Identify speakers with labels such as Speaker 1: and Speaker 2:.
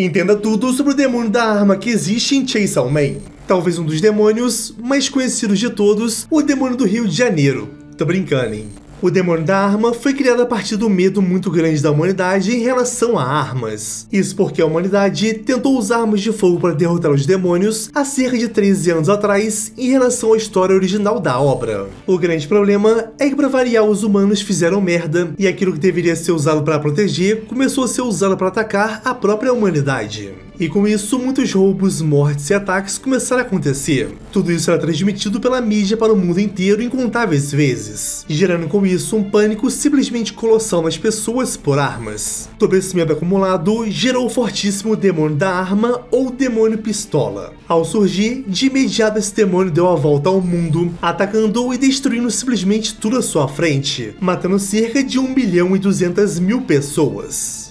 Speaker 1: Entenda tudo sobre o demônio da arma que existe em Chainsaw Man. Talvez um dos demônios mais conhecidos de todos, o demônio do Rio de Janeiro. Tô brincando, hein? O demônio da arma foi criado a partir do medo muito grande da humanidade em relação a armas. Isso porque a humanidade tentou usar armas de fogo para derrotar os demônios há cerca de 13 anos atrás em relação à história original da obra. O grande problema é que para variar os humanos fizeram merda e aquilo que deveria ser usado para proteger começou a ser usado para atacar a própria humanidade. E com isso, muitos roubos, mortes e ataques começaram a acontecer. Tudo isso era transmitido pela mídia para o mundo inteiro incontáveis vezes, gerando com isso um pânico simplesmente colossal nas pessoas por armas. Todo esse medo acumulado gerou o fortíssimo demônio da arma ou demônio pistola. Ao surgir, de imediato esse demônio deu a volta ao mundo, atacando e destruindo simplesmente tudo à sua frente, matando cerca de 1 milhão e 200 mil pessoas.